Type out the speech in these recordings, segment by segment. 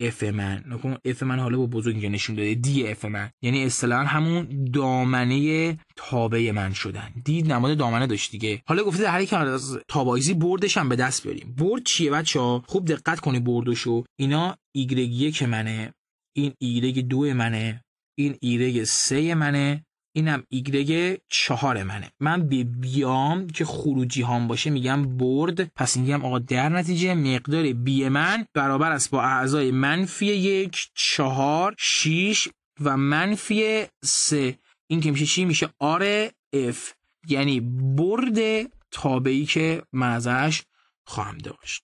اف من. نکن اف من حالا با بزرگ اینجا نشون داده دی اف من. یعنی اصطلاحا همون دامنه تابع من شدن. دی نماد دامنه داشت دیگه. حالا گفته در که از تابایزی بردش هم به دست بیاریم. برد چیه بچه خوب دقت کنی بردشو اینا ایگرگ که منه این ایگرگ دو منه این ایگرگ سه منه. اینم ایگرگ چهار منه. من به بیام که خروجی هام باشه میگم برد. پس میگم آقا در نتیجه مقدار بی من برابر است با اعضای منفی یک چهار شیش و منفی سه. این که میشه چی؟ میشه R f. یعنی برد تابعی که من ازش خواهم داشت.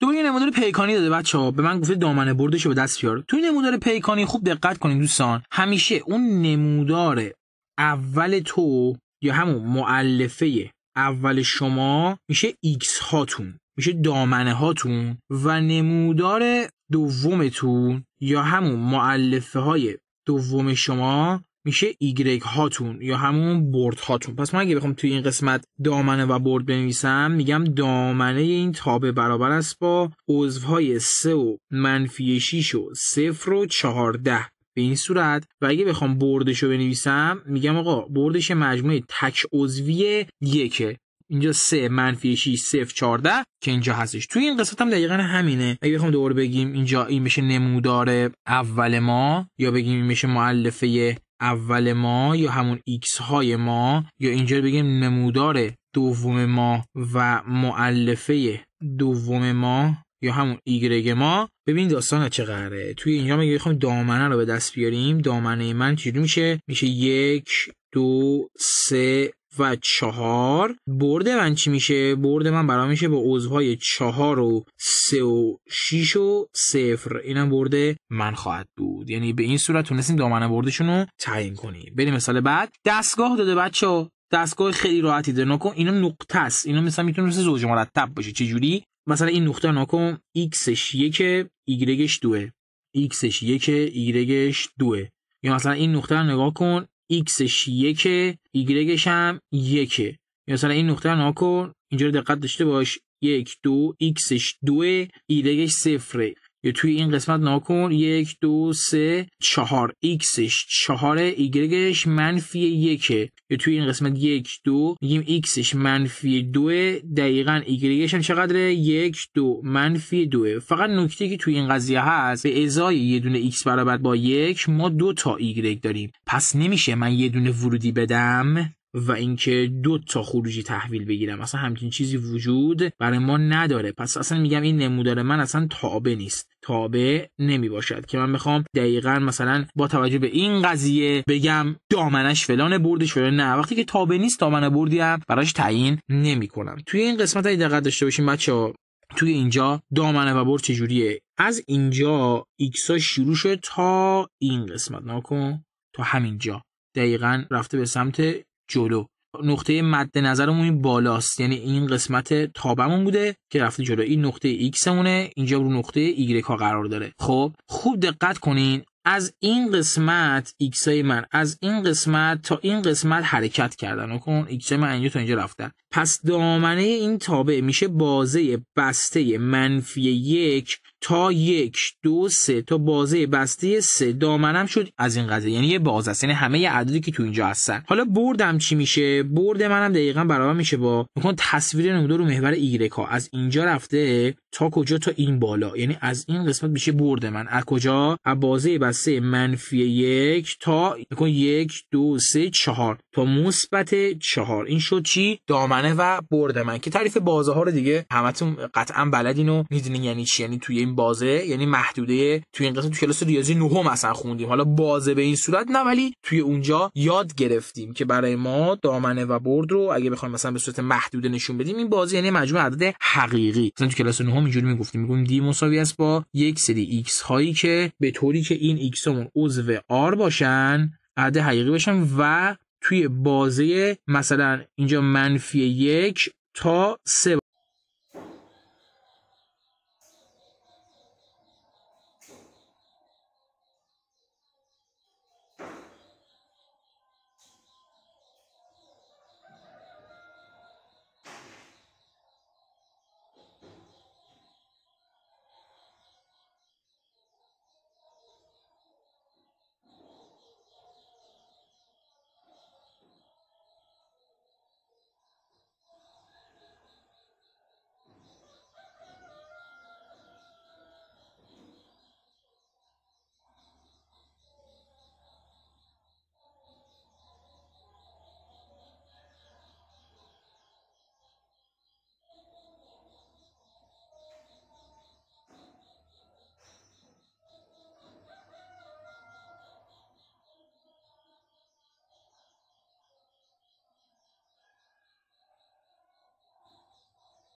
دوباره یه نمودار پیکانی داده بچه ها به من گفته دامنه بردش به دست بیار. توی نمودار پیکانی خوب دقت کنید دوستان. همیشه اون نمودار اول تو یا همون مؤلفه اول شما میشه x هاتون میشه دامنه هاتون و نمودار دومتون یا همون مؤلفه های دوم شما میشه ایگرگ هاتون یا همون برد هاتون. پس من اگه بخوام توی این قسمت دامنه و برد بنویسم میگم دامنه این تابع برابر است با عضوهای 3 و منفی 6 و 0 و 14 به این صورت و اگه بخوام بردش رو بنویسم میگم آقا بردش مجموعه تک عضوی یکه. اینجا 3 منفی 6 0 14 که اینجا هستش. توی این قسمت هم دقیقا همینه. اگه بخوام دوباره بگیم اینجا این میشه نمودار اول ما یا بگیم این میشه مؤلفه اول ما یا همون x های ما یا اینجا بگیم نمودار دوم ما و معلفه دوم ما یا همون ایگرگ ما. ببین داستان چه قراره. توی اینجا میگه بخوام دامنه رو به دست بیاریم دامنه من چجوری میشه؟ میشه یک دو سه و چهار. برد من چی میشه؟ برد من برای میشه با عضوهای چهار و سه و شیش و صفر. اینم برد من خواهد بود. یعنی به این صورت تونستیم دامنه بردشون رو تعیین کنیم. بریم مثال بعد. دستگاه داده بچه دستگاه خیلی راحتیه نگا کن. اینا نقطه است. اینا مثلا می‌تونه مثل زوج مرتب باشه. چه جوری مثلا این نقطه نگا کن ایکسش یکه ایگرگش دوه. ایکسش یکه ایگرگش دوه. یا مثلا این نقطه رو نگاه کن ایکسش یکه ایگرگش هم یکه یا مثلا این نقطه رو نگاه کن اینجا رو دقت داشته باش. یک دو ایکسش دوه ایگرگش صفره. توی این قسمت نگا کن یک دو سه چهار. ایکسش چهاره ایگرگش منفی یکه. یا توی این قسمت یک دو. میگیم ایکسش منفی دوه. دقیقا ایگرگش هم چقدره؟ یک دو. منفی دوه. فقط نکته که توی این قضیه هست به ازای یه دونه ایکس برابر با یک ما دو تا ایگرگ داریم. پس نمیشه من یه دونه ورودی بدم؟ و اینکه دو تا خروجی تحویل بگیرم. اصلا همچین چیزی وجود برای ما نداره. پس اصلا میگم این نمودار من اصلا تابع نیست. تابع نمی باشد که من بخوام دقیقا مثلا با توجه به این قضیه بگم دامنش فلان بردش فلان نه. وقتی که تابع نیست دامنه بردی هم براش تعیین نمی کنم توی این قسمت های دقت داشته باشیم بچه ها توی اینجا دامنه و برد چجوریه؟ از اینجا ایکس ها شروع شده تا این قسمت. نگا کن تا همینجا. دقیقا رفته به سمت جلو. نقطه مد نظرمون این بالاست. یعنی این قسمت تابمون بوده که رفته جلو. این نقطه ایکسمونه اینجا رو نقطه ایگرک ها قرار داره. خب خوب دقت کنین. از این قسمت ایکس های من از این قسمت تا این قسمت حرکت کردن. نگا کن ایکس من اینجا تا اینجا رفتن پس دامنه این تابع میشه بازه بسته منفی یک تا یک دو سه تا بازه بسته سه دامنم شد از این قضیه. یعنی یه باز است یعنی همه اعدادی که تو اینجا هستن. حالا بردم چی میشه؟ برد منم دقیقا برابر میشه با می‌خوام تصویر نمودار رو محور ایگرک ها. از اینجا رفته تا کجا؟ تا این بالا. یعنی از این قسمت میشه برد من. از کجا؟ از بازه بسته منفی یک تا میکن یک دو سه چهار. مثبت چهار. این شد چی؟ دامنه و برد من. که تعریف بازه ها رو دیگه همتون قطعا بلدین و می‌دونین یعنی چی؟ یعنی توی این بازه یعنی محدوده توی این قسمت تو کلاس ریاضی نهم مثلا خوندیم. حالا بازه به این صورت نه ولی توی اونجا یاد گرفتیم که برای ما دامنه و برد رو اگه بخوایم مثلا به صورت محدوده نشون بدیم این بازه یعنی مجموعه عدد حقیقی. مثلا تو کلاس نهم اینجوری می‌گفتیم میگیم دی مساوی است با یک سری ایکس هایی که به طوری که این ایکس همون عضو آر باشن عدد حقیقی باشن و توی بازه مثلا اینجا منفی یک تا سه